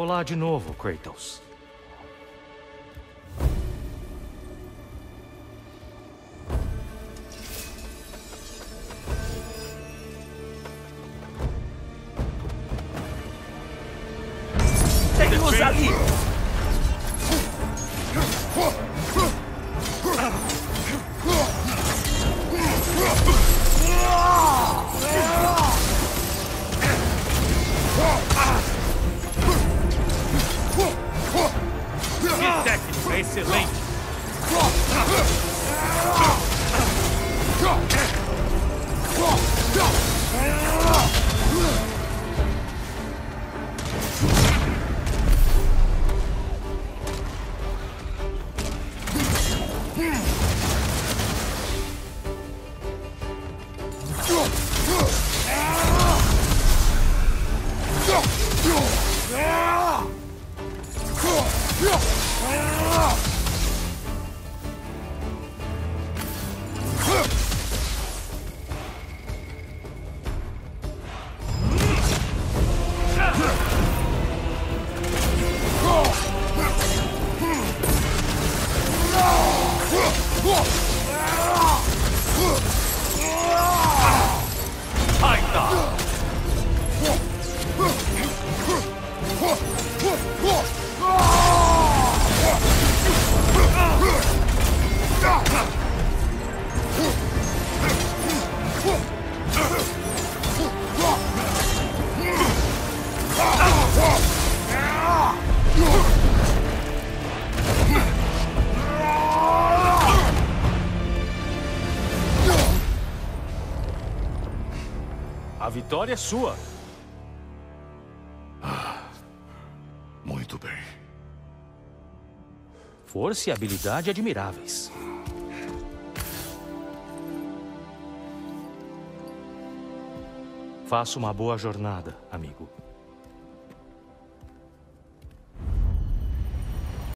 Olá de novo, Kratos. Pegue-nos ali! excelente! 우! A vitória é sua. Muito bem. Força e habilidade admiráveis. Faça uma boa jornada, amigo.